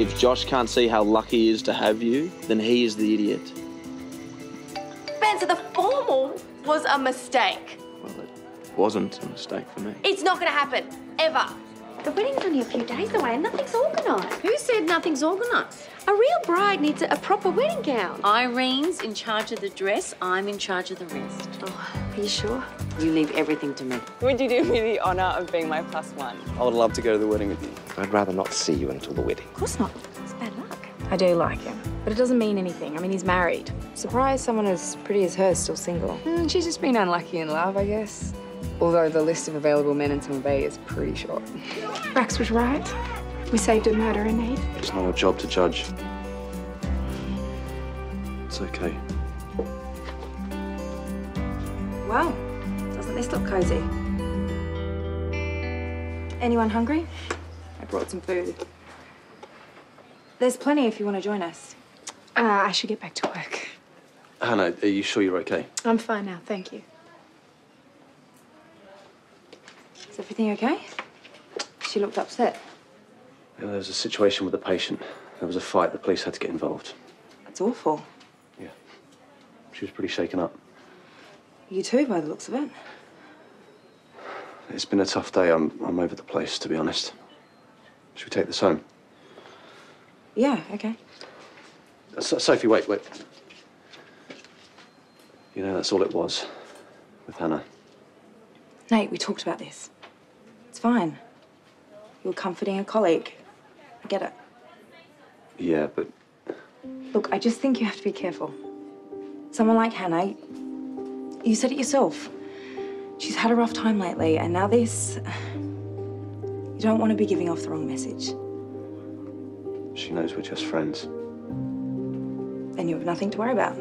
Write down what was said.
If Josh can't see how lucky he is to have you, then he is the idiot. Ben, so the formal was a mistake. Well, it wasn't a mistake for me. It's not going to happen, ever. The wedding's only a few days away and nothing's organised. Who said nothing's organised? A real bride needs a, a proper wedding gown. Irene's in charge of the dress, I'm in charge of the rest. Oh, are you sure? You leave everything to me. Would you do me the honour of being my plus one? I would love to go to the wedding with you. I'd rather not see you until the wedding. Of course not. It's bad luck. I do like him, but it doesn't mean anything. I mean, he's married. Surprised someone as pretty as her is still single. Mm, she's just been unlucky in love, I guess. Although the list of available men in Summer Bay is pretty short. Rex was right. We saved a murder in need. It's not our job to judge. It's okay. Well, doesn't this look cozy? Anyone hungry? I brought some food. There's plenty if you want to join us. Uh, I should get back to work. Hannah, are you sure you're okay? I'm fine now, thank you. Is everything okay? She looked upset. Yeah, there was a situation with the patient. There was a fight. The police had to get involved. That's awful. Yeah. She was pretty shaken up. You too, by the looks of it. It's been a tough day. I'm, I'm over the place, to be honest. Should we take this home? Yeah, okay. Uh, So- Sophie, wait, wait. You know, that's all it was with Hannah. Nate, we talked about this. Fine. You're comforting a colleague. I get it. Yeah, but Look, I just think you have to be careful. Someone like Hannah, you said it yourself. She's had a rough time lately, and now this. You don't want to be giving off the wrong message. she knows we're just friends. Then you have nothing to worry about.